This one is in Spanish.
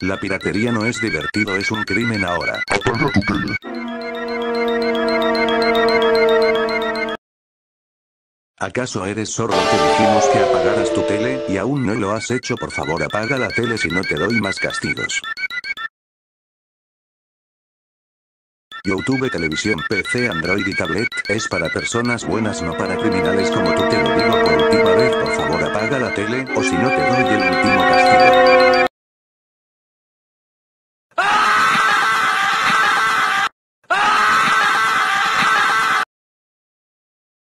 La piratería no es divertido, es un crimen ahora. ¿Acaso eres sordo? Te dijimos que apagaras tu tele, y aún no lo has hecho. Por favor apaga la tele si no te doy más castigos. YouTube Televisión PC Android y Tablet, es para personas buenas no para criminales como tú te lo digo por última vez por favor apaga la tele, o si no te doy el último castigo.